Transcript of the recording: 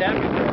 after